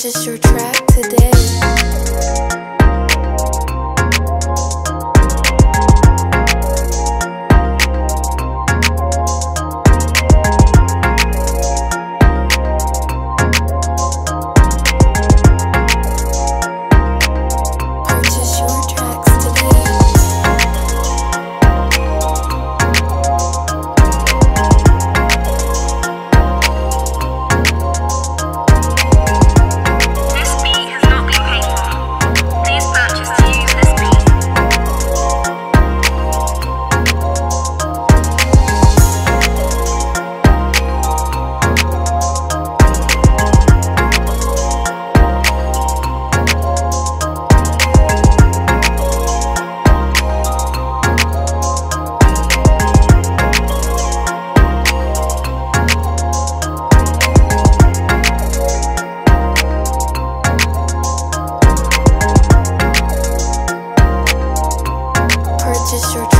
Purchase your track today. just your